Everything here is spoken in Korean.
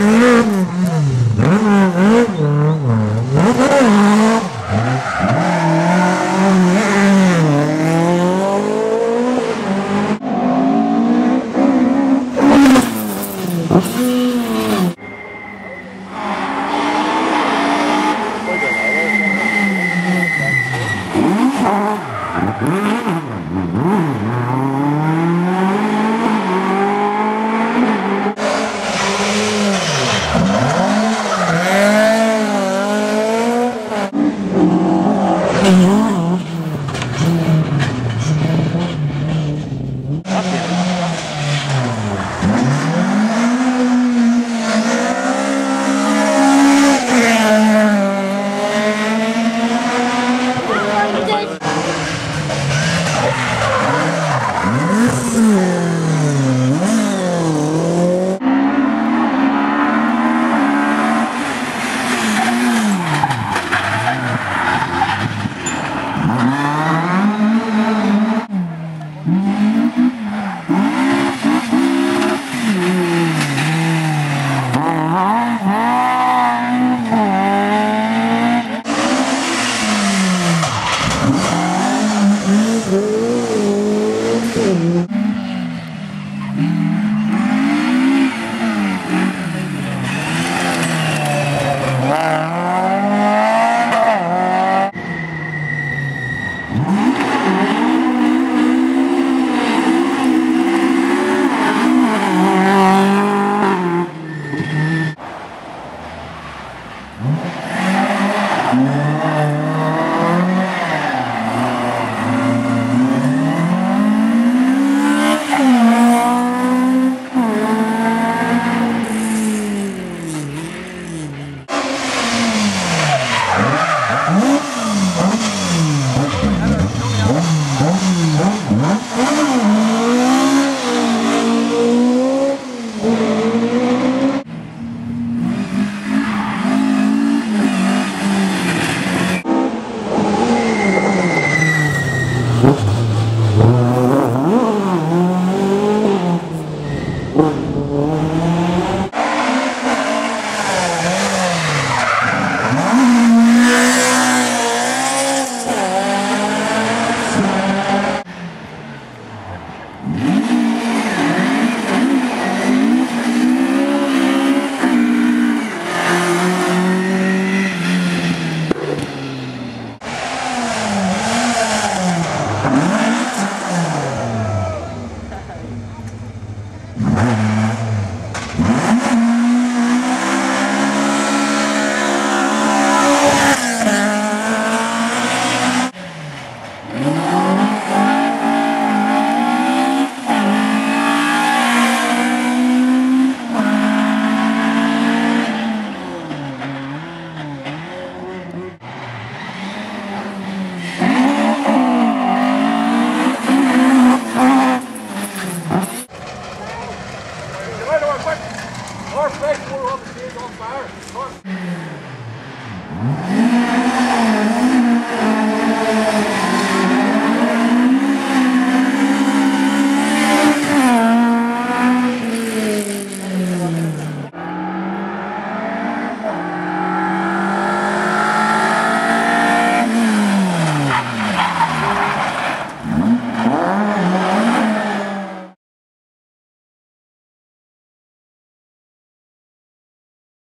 Right fresh water on the stage on fire.